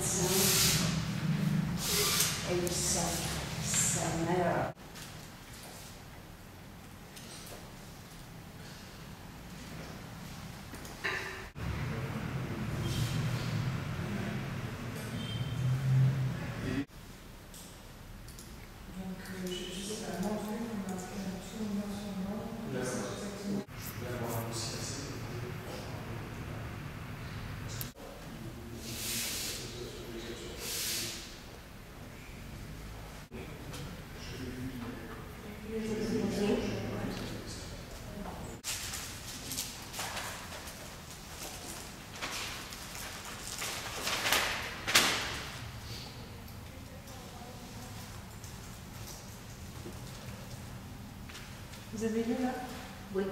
santo, ele sanará. Thank you. Vous avez lu là? Oui.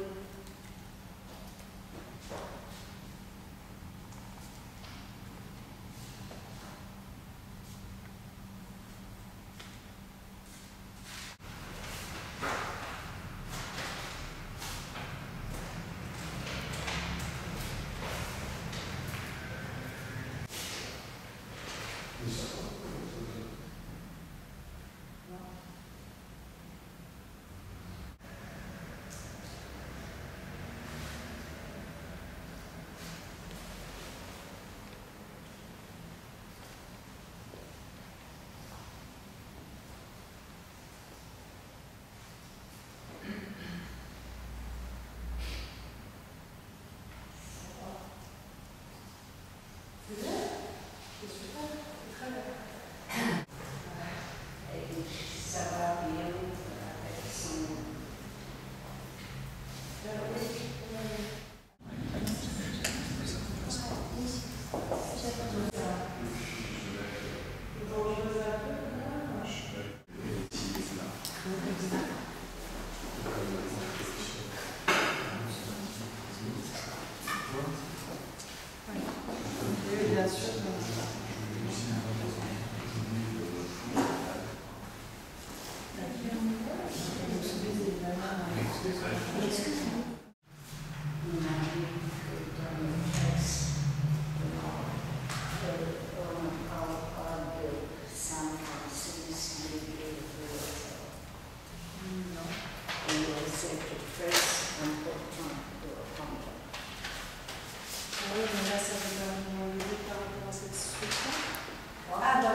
Реализация.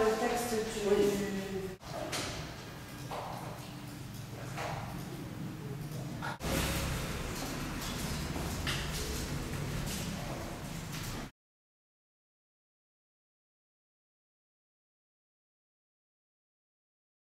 le texte du,